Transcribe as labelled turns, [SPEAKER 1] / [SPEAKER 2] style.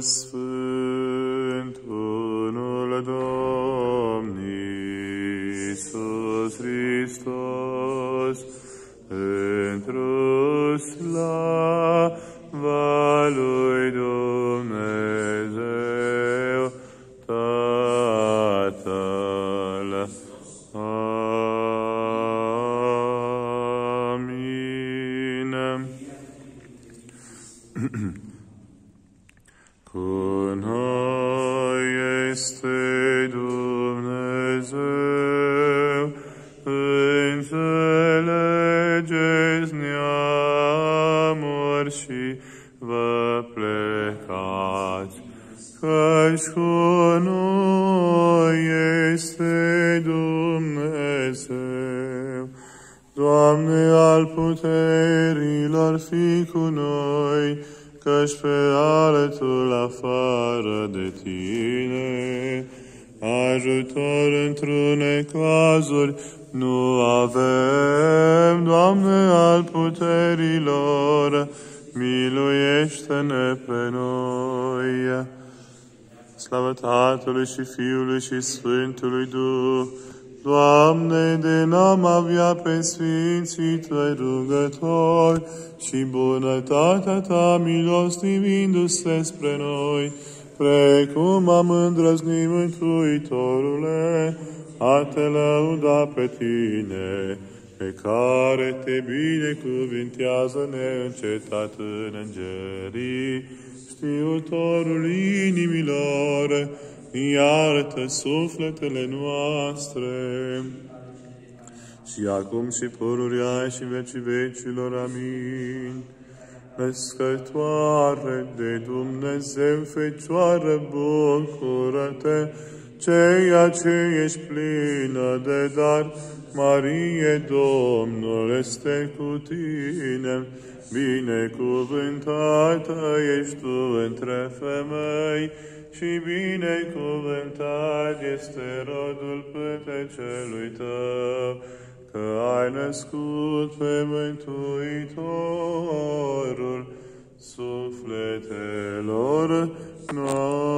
[SPEAKER 1] Sfânt, unul Domnul Iisus Hristos, într-o slava lui Dumnezeu, Tatăl. Cu noi este Dumnezeu, înțelegeți neamuri și vă plecați, căci cu noi este Dumnezeu. Doamne al puterilor, fi cu noi, căci pe altul afară de Tine, ajutor într-un cazuri nu avem, Doamne al puterilor, miluiește-ne pe noi. Slavă Tatălui și Fiului și Sfântului Duh, Doamne, de n-am avea pe Sfinții Tăi rugători și bunătatea Ta milostivindu-se spre noi, precum am îndrăznit Mântuitorule, a Te lăuda pe Tine, pe care Te binecuvintează neîncetat în îngerii, știutorul inimilor, iartă sufletele noastre. Și acum și pururia și vecii vecilor, amin. Născătoare de Dumnezeu, Fecioară, bucură-te, ceea ce ești plină de dar, Marie, Domnul este cu tine, binecuvântată ești tu între femei, și binecuvântat este rodul pâtecelui tău, că ai născut pe Mântuitorul sufletelor noastre.